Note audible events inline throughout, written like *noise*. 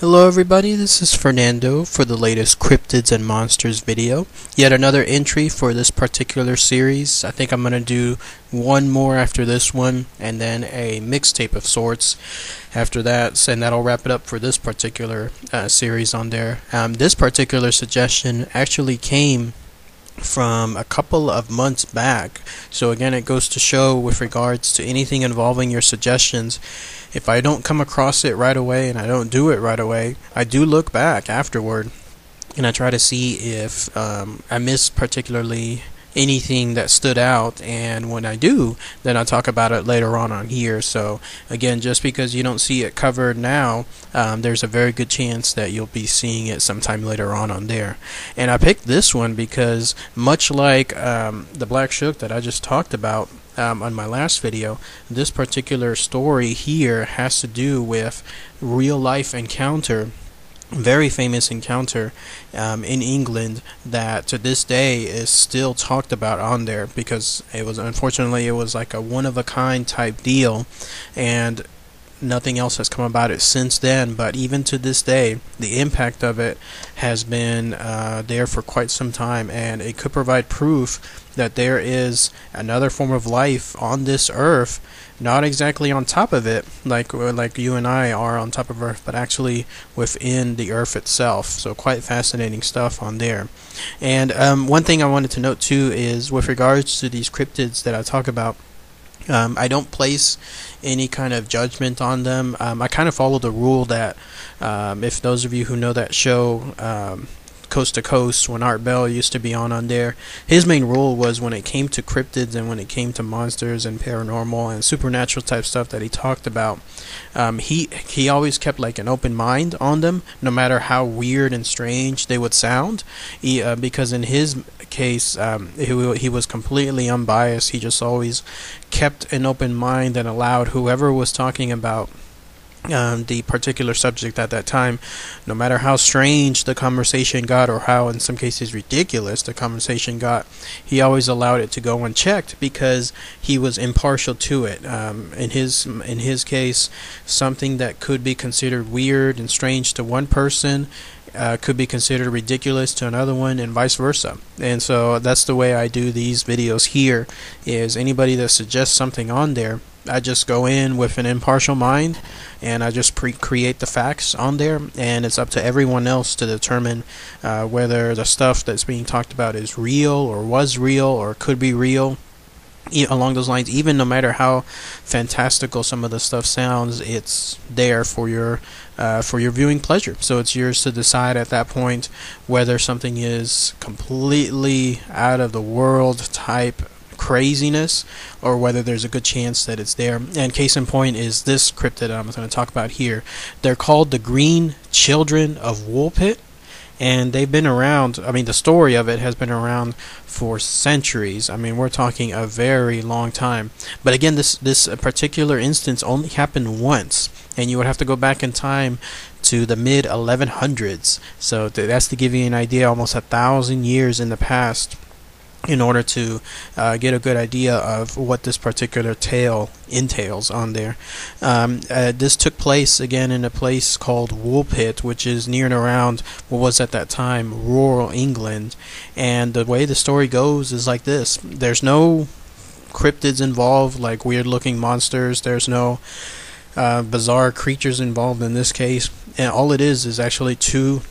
Hello everybody, this is Fernando for the latest Cryptids and Monsters video. Yet another entry for this particular series. I think I'm going to do one more after this one and then a mixtape of sorts after that and that'll wrap it up for this particular uh, series on there. Um, this particular suggestion actually came from a couple of months back. So again, it goes to show with regards to anything involving your suggestions, if I don't come across it right away and I don't do it right away, I do look back afterward and I try to see if um, I missed particularly anything that stood out. And when I do then I talk about it later on on here. So again just because you don't see it covered now um, there's a very good chance that you'll be seeing it sometime later on on there. And I picked this one because much like um, the Black Shuck that I just talked about um, on my last video this particular story here has to do with real life encounter very famous encounter um, in England that to this day is still talked about on there because it was unfortunately it was like a one of a kind type deal. And nothing else has come about it since then but even to this day the impact of it has been uh, there for quite some time and it could provide proof that there is another form of life on this earth not exactly on top of it like like you and I are on top of earth but actually within the earth itself. So quite fascinating stuff on there. And um, one thing I wanted to note too is with regards to these cryptids that I talk about um, I don't place any kind of judgment on them. Um, I kind of follow the rule that um, if those of you who know that show, um, Coast to Coast when Art Bell used to be on on there. His main rule was when it came to cryptids and when it came to monsters and paranormal and supernatural type stuff that he talked about. Um, he he always kept like an open mind on them, no matter how weird and strange they would sound. He, uh, because in his case, um, he he was completely unbiased. He just always kept an open mind and allowed whoever was talking about um, the particular subject at that time, no matter how strange the conversation got or how, in some cases, ridiculous the conversation got, he always allowed it to go unchecked because he was impartial to it. Um, in his in his case, something that could be considered weird and strange to one person uh, could be considered ridiculous to another one and vice versa and so that's the way I do these videos here is anybody that suggests something on there I just go in with an impartial mind and I just pre create the facts on there and it's up to everyone else to determine uh, whether the stuff that's being talked about is real or was real or could be real along those lines even no matter how fantastical some of the stuff sounds it's there for your uh, for your viewing pleasure. So it's yours to decide at that point whether something is completely out of the world type craziness or whether there's a good chance that it's there. And case in point is this cryptid I'm going to talk about here. They're called the Green Children of Woolpit. And they've been around, I mean, the story of it has been around for centuries. I mean, we're talking a very long time. But again, this, this particular instance only happened once. And you would have to go back in time to the mid 1100s. So that's to give you an idea, almost a thousand years in the past in order to uh, get a good idea of what this particular tale entails on there. Um, uh, this took place again in a place called Woolpit, which is near and around what was at that time rural England. And the way the story goes is like this there's no cryptids involved, like weird looking monsters, there's no uh, bizarre creatures involved in this case. And all it is is actually two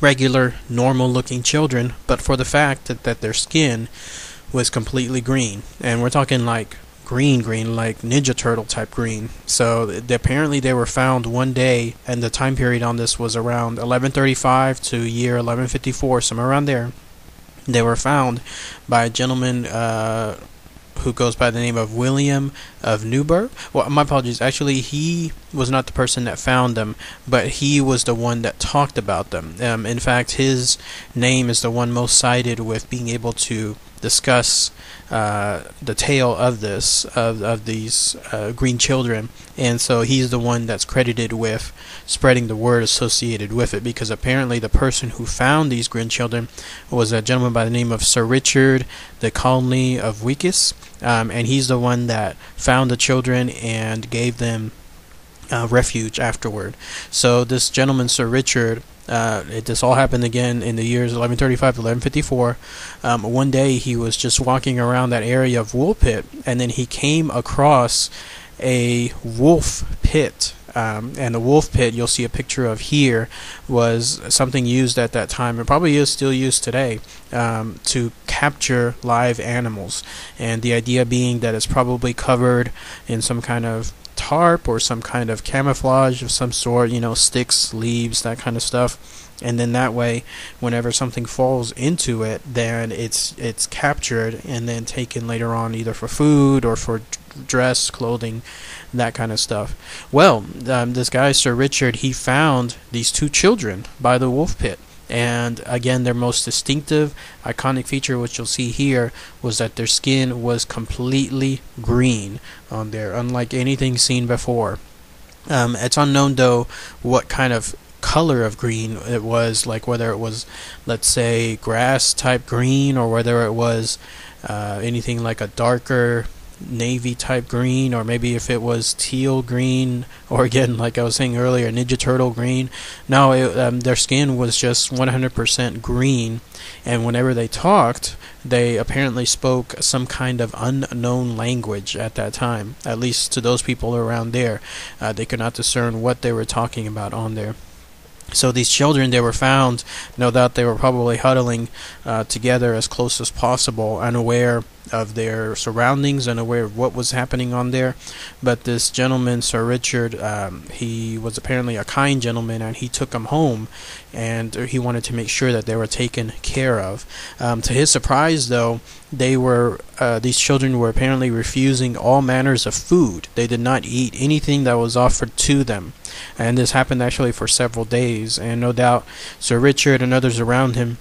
regular, normal looking children, but for the fact that, that their skin was completely green. And we're talking like green green like ninja turtle type green so th- apparently they were found one day and the time period on this was around 1135 to year 1154 somewhere around there they were found by a gentleman uh, who goes by the name of William of Newburgh. Well, my apologies. Actually, he was not the person that found them, but he was the one that talked about them. Um, in fact, his name is the one most cited with being able to discuss uh, the tale of this of of these uh, green children, and so he's the one that's credited with spreading the word associated with it. Because apparently, the person who found these green children was a gentleman by the name of Sir Richard de Conley of Weekes, um, and he's the one that found the children and gave them uh, refuge afterward. So this gentleman, Sir Richard, uh, it, this all happened again in the years 1135 to 1154. Um, one day he was just walking around that area of Woolpit, and then he came across a wolf pit. Um, and the wolf pit you'll see a picture of here was something used at that time and probably is still used today um, to capture live animals and the idea being that it's probably covered in some kind of tarp or some kind of camouflage of some sort, you know, sticks, leaves, that kind of stuff. And then that way, whenever something falls into it, then it's it's captured and then taken later on either for food or for dress, clothing, that kind of stuff. Well, um, this guy, Sir Richard, he found these two children by the wolf pit and again, their most distinctive, iconic feature, which you'll see here, was that their skin was completely green on there, unlike anything seen before. Um, it's unknown, though, what kind of color of green it was, like whether it was, let's say, grass type green, or whether it was uh, anything like a darker navy type green or maybe if it was teal green *laughs* or again like I was saying earlier Ninja Turtle green. No it, um, their skin was just 100% green and whenever they talked they apparently spoke some kind of unknown language at that time. At least to those people around there. Uh, they could not discern what they were talking about on there. So these children, they were found, no doubt they were probably huddling uh, together as close as possible, unaware of their surroundings, unaware of what was happening on there. But this gentleman, Sir Richard, um, he was apparently a kind gentleman, and he took them home, and he wanted to make sure that they were taken care of. Um, to his surprise, though, they were uh, these children were apparently refusing all manners of food. They did not eat anything that was offered to them and this happened actually for several days. And no doubt, Sir Richard and others around him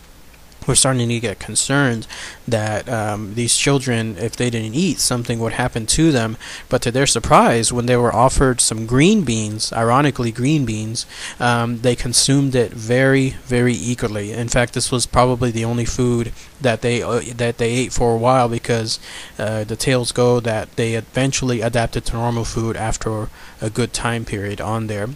were starting to get concerned that um, these children, if they didn't eat, something would happen to them. But to their surprise, when they were offered some green beans, ironically green beans, um, they consumed it very, very eagerly. In fact, this was probably the only food that they uh, that they ate for a while because uh, the tales go that they eventually adapted to normal food after a good time period on there.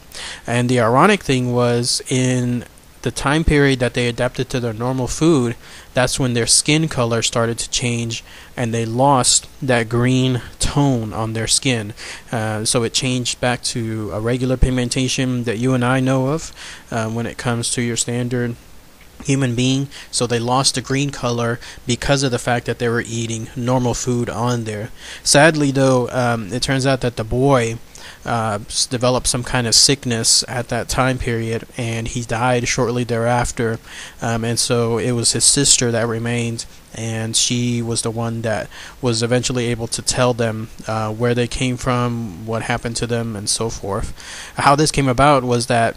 And the ironic thing was in the time period that they adapted to their normal food, that's when their skin color started to change and they lost that green tone on their skin. Uh, so it changed back to a regular pigmentation that you and I know of uh, when it comes to your standard human being so they lost the green color because of the fact that they were eating normal food on there sadly though um, it turns out that the boy uh, developed some kind of sickness at that time period, and he died shortly thereafter. Um, and so it was his sister that remained, and she was the one that was eventually able to tell them uh, where they came from, what happened to them, and so forth. How this came about was that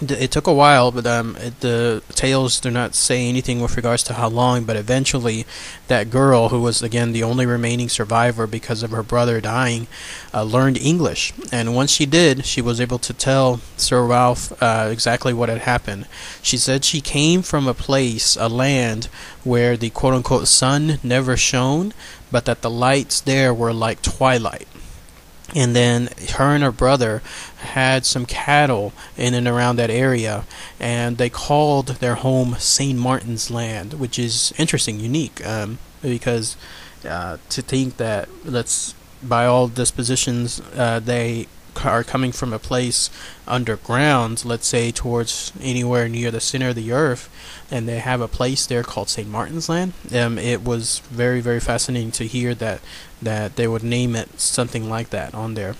it took a while, but um, it, the tales do not say anything with regards to how long. But eventually, that girl, who was again the only remaining survivor because of her brother dying, uh, learned English. And once she did, she was able to tell Sir Ralph uh, exactly what had happened. She said she came from a place, a land, where the quote unquote sun never shone, but that the lights there were like twilight and then her and her brother had some cattle in and around that area and they called their home St. Martin's Land which is interesting unique um, because uh, to think that let's by all dispositions uh, they are coming from a place underground, let's say towards anywhere near the center of the earth, and they have a place there called St. Martin's Land. Um, it was very, very fascinating to hear that that they would name it something like that on there.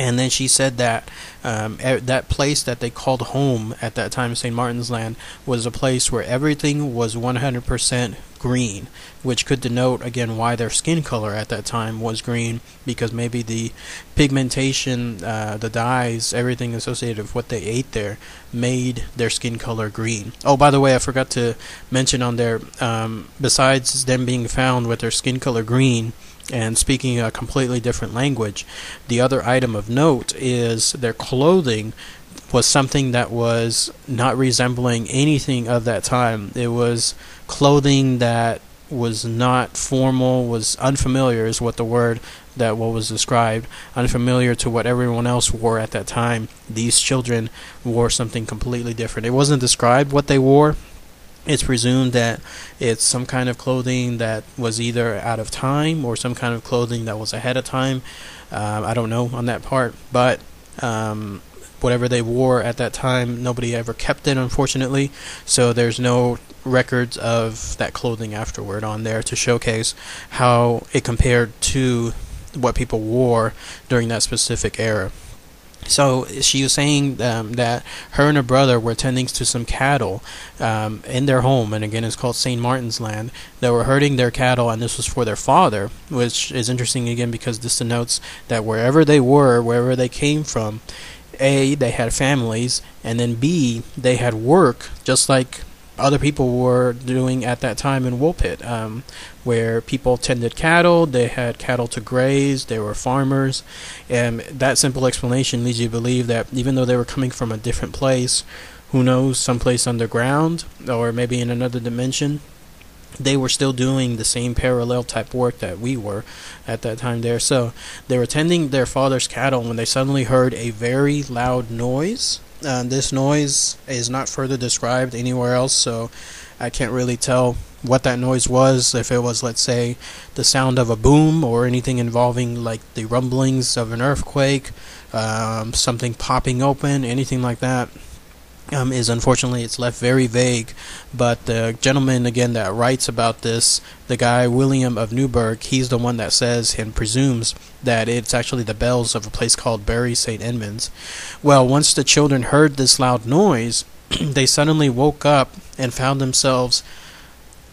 And then she said that um, that place that they called home at that time, St. Martin's Land, was a place where everything was 100% green, which could denote again why their skin color at that time was green, because maybe the pigmentation, uh, the dyes, everything associated with what they ate there made their skin color green. Oh, by the way, I forgot to mention on there, um, besides them being found with their skin color green, and speaking a completely different language. The other item of note is their clothing was something that was not resembling anything of that time. It was clothing that was not formal, was unfamiliar, is what the word that what was described, unfamiliar to what everyone else wore at that time. These children wore something completely different. It wasn't described what they wore. It's presumed that it's some kind of clothing that was either out of time or some kind of clothing that was ahead of time. Uh, I don't know on that part, but um, whatever they wore at that time, nobody ever kept it, unfortunately. So there's no records of that clothing afterward on there to showcase how it compared to what people wore during that specific era. So she was saying um, that her and her brother were tending to some cattle um, in their home, and again, it's called St. Martin's Land. They were herding their cattle, and this was for their father, which is interesting again because this denotes that wherever they were, wherever they came from, a, they had families, and then B, they had work, just like other people were doing at that time in Woolpit, um, where people tended cattle, they had cattle to graze, they were farmers, and that simple explanation leads you to believe that even though they were coming from a different place, who knows, someplace underground, or maybe in another dimension, they were still doing the same parallel type work that we were at that time there. So they were tending their father's cattle when they suddenly heard a very loud noise. Uh, this noise is not further described anywhere else, so I can't really tell what that noise was. If it was, let's say, the sound of a boom or anything involving like the rumblings of an earthquake, um, something popping open, anything like that um, is unfortunately it's left very vague. But the gentleman again that writes about this, the guy William of Newburgh, he's the one that says and presumes that it's actually the bells of a place called Bury St. Edmunds. Well, once the children heard this loud noise, *clears throat* they suddenly woke up and found themselves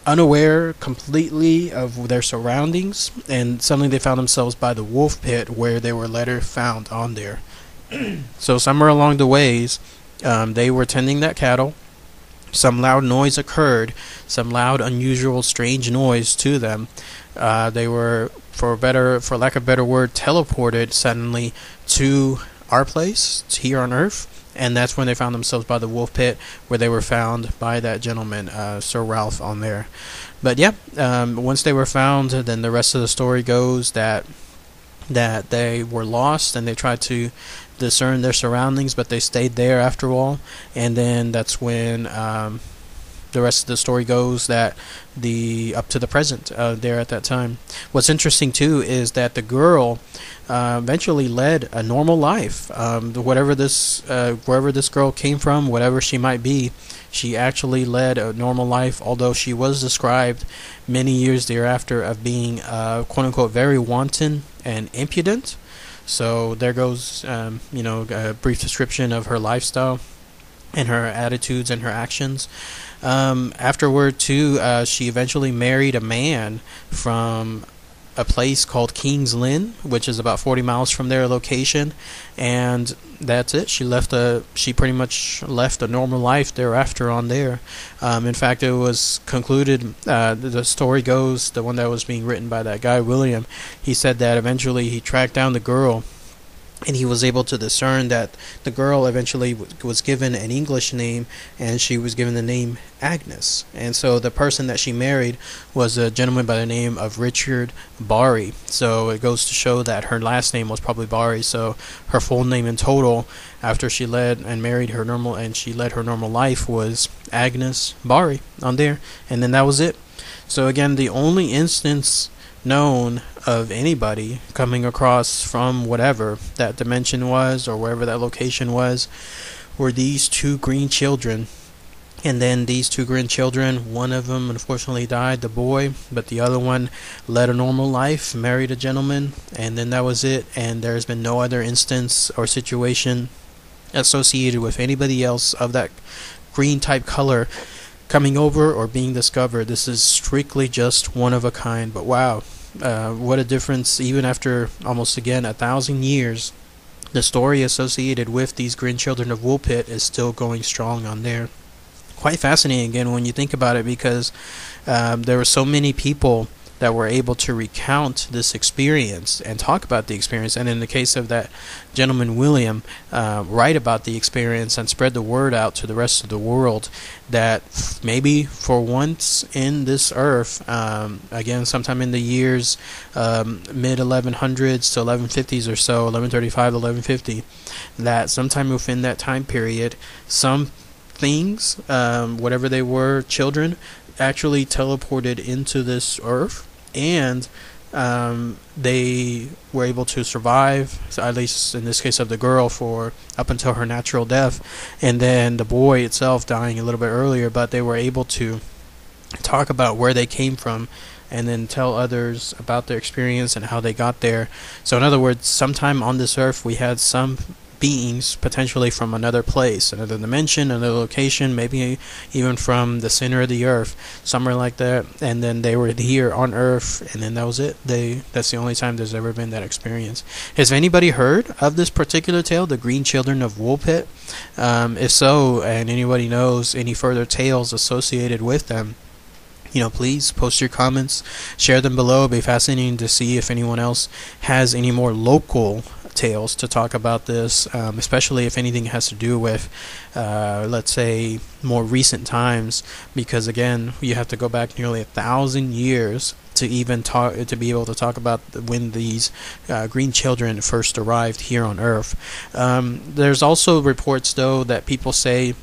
unaware completely of their surroundings, and suddenly they found themselves by the wolf pit where they were later found on there. *clears throat* so somewhere along the ways, um, they were tending that cattle. Some loud noise occurred, some loud, unusual, strange noise to them. Uh, they were, for better, for lack of a better word, teleported suddenly to our place here on Earth, and that's when they found themselves by the wolf pit, where they were found by that gentleman, uh, Sir Ralph, on there. But yeah, um, once they were found, then the rest of the story goes that that they were lost and they tried to discern their surroundings, but they stayed there after all. And then that's when um, the rest of the story goes that the up to the present uh, there at that time. What's interesting too is that the girl uh, eventually led a normal life. Um, whatever this uh, wherever this girl came from, whatever she might be, she actually led a normal life. Although she was described many years thereafter of being uh, quote unquote very wanton and impudent. So there goes, um, you know, a brief description of her lifestyle and her attitudes and her actions. Um, afterward, too, uh, she eventually married a man from a place called King's Lynn, which is about 40 miles from their location, and that's it. She left a she pretty much left a normal life thereafter on there. Um, in fact, it was concluded. Uh, the story goes, the one that was being written by that guy William, he said that eventually he tracked down the girl and he was able to discern that the girl eventually was given an English name and she was given the name Agnes. And so the person that she married was a gentleman by the name of Richard Barry. So it goes to show that her last name was probably Barry. So her full name in total after she led and married her normal and she led her normal life was Agnes Barry on there. And then that was it. So again, the only instance known of anybody coming across from whatever that dimension was or wherever that location was were these two green children. And then these two green children, one of them unfortunately died, the boy, but the other one led a normal life, married a gentleman, and then that was it. And there's been no other instance or situation associated with anybody else of that green type color coming over or being discovered. This is strictly just one of a kind. But wow, uh, what a difference, even after almost again a thousand years, the story associated with these green children of Woolpit is still going strong on there. Quite fascinating again when you think about it because um, there were so many people that were able to recount this experience and talk about the experience. And in the case of that gentleman William, uh, write about the experience and spread the word out to the rest of the world that maybe for once in this earth, um, again, sometime in the years um, mid 1100s to 1150s or so, 1135 to 1150, that sometime within that time period, some things, um, whatever they were, children, actually teleported into this earth and um, they were able to survive, at least in this case of the girl, for up until her natural death, and then the boy itself dying a little bit earlier. But they were able to talk about where they came from and then tell others about their experience and how they got there. So, in other words, sometime on this earth, we had some beings potentially from another place, another dimension, another location, maybe even from the center of the earth, somewhere like that. And then they were here on Earth, and then that was it. They that's the only time there's ever been that experience. Has anybody heard of this particular tale, the Green Children of Woolpit? Um, if so, and anybody knows any further tales associated with them you know, please post your comments, share them below. It'd be fascinating to see if anyone else has any more local tales to talk about this, um, especially if anything has to do with, uh, let's say, more recent times, because again, you have to go back nearly a thousand years to even talk to be able to talk about when these uh, green children first arrived here on Earth. Um, there's also reports, though, that people say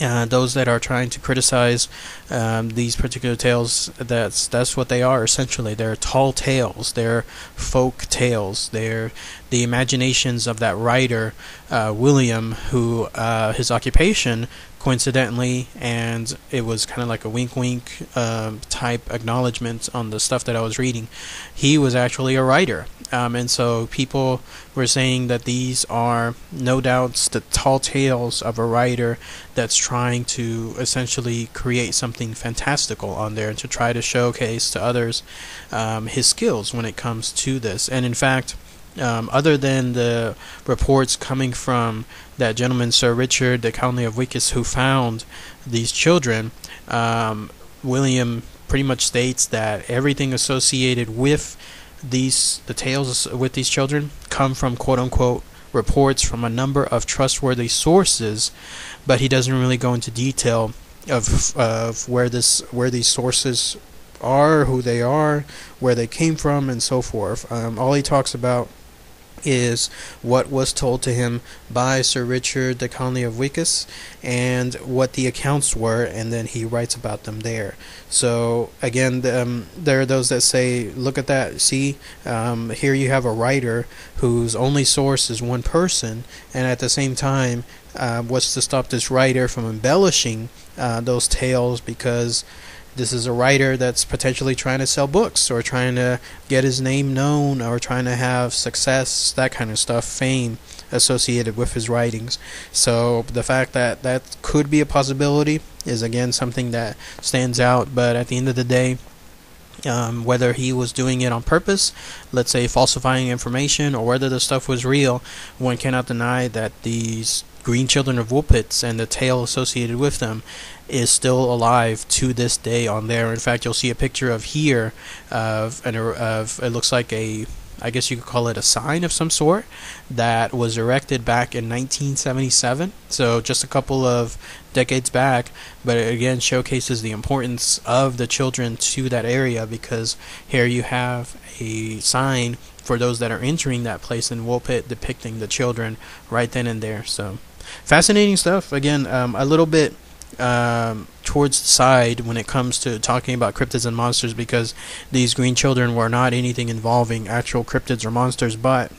uh, those that are trying to criticize um, these particular tales, that's that's what they are essentially. They're tall tales. They're folk tales. They're the imaginations of that writer, uh, William, who uh, his occupation coincidentally, and it was kind of like a wink wink um, type acknowledgement on the stuff that I was reading. He was actually a writer. Um, and so people were saying that these are no doubts the tall tales of a writer that's trying to essentially create something fantastical on there and to try to showcase to others um, his skills when it comes to this. And in fact, um, other than the reports coming from that gentleman, Sir Richard, the County of Wickes, who found these children, um, William pretty much states that everything associated with these the tales with these children come from quote unquote reports from a number of trustworthy sources, but he doesn't really go into detail of of where this where these sources are, who they are, where they came from, and so forth. Um, all he talks about is what was told to him by Sir Richard de Conley of Wickus and what the accounts were, and then he writes about them there. So, again, um, there are those that say, look at that, see, um, here you have a writer whose only source is one person, and at the same time, uh, what's to stop this writer from embellishing uh, those tales because this is a writer that's potentially trying to sell books or trying to get his name known or trying to have success, that kind of stuff, fame associated with his writings. So the fact that that could be a possibility is again something that stands out. But at the end of the day, um, whether he was doing it on purpose, let's say falsifying information, or whether the stuff was real, one cannot deny that these Green Children of Woolpits and the tale associated with them is still alive to this day on there. In fact, you'll see a picture of here of an of it looks like a I guess you could call it a sign of some sort that was erected back in 1977. So just a couple of decades back, but it again showcases the importance of the children to that area because here you have a sign for those that are entering that place in Woolpit depicting the children right then and there. So fascinating stuff. Again, um, a little bit um, towards the side when it comes to talking about cryptids and monsters because these green children were not anything involving actual cryptids or monsters, but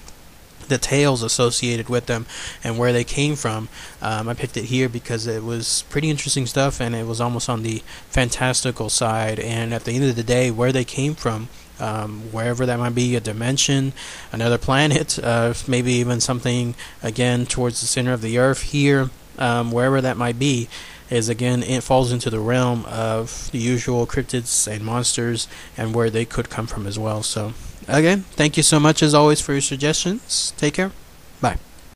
the tales associated with them and where they came from. Um, I picked it here because it was pretty interesting stuff and it was almost on the fantastical side. And at the end of the day, where they came from, um, wherever that might be, a dimension, another planet, *laughs* uh, maybe even something again towards the center of the earth here, um, wherever that might be is again it falls into the realm of the usual cryptids and monsters and where they could come from as well. So again, thank you so much as always for your suggestions. Take care. Bye.